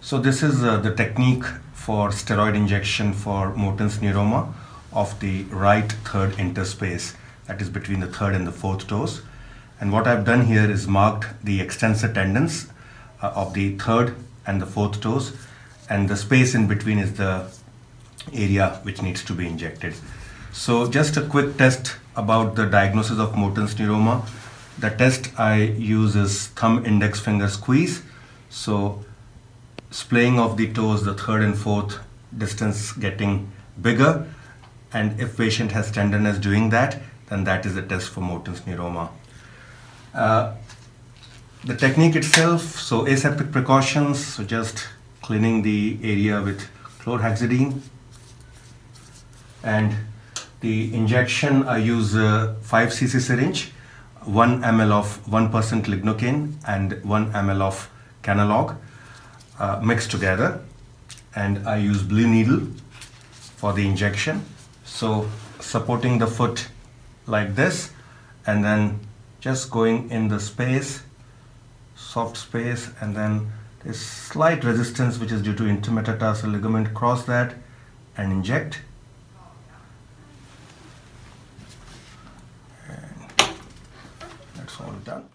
So this is uh, the technique for steroid injection for Morton's neuroma of the right third interspace that is between the third and the fourth toes. And what I've done here is marked the extensor tendons uh, of the third and the fourth toes and the space in between is the area which needs to be injected. So just a quick test about the diagnosis of Morton's neuroma. The test I use is thumb index finger squeeze. So splaying of the toes, the third and fourth distance getting bigger. And if patient has tenderness doing that, then that is a test for Morton's neuroma. Uh, the technique itself, so aseptic precautions, so just cleaning the area with chlorhexidine. And the injection, I use a 5 cc syringe, 1 ml of 1% lignocaine and 1 ml of Kenalog uh, mixed together and I use blue needle for the injection. So supporting the foot like this and then just going in the space soft space and then a slight resistance which is due to intermetatarsal ligament. Cross that and inject. And that's all done.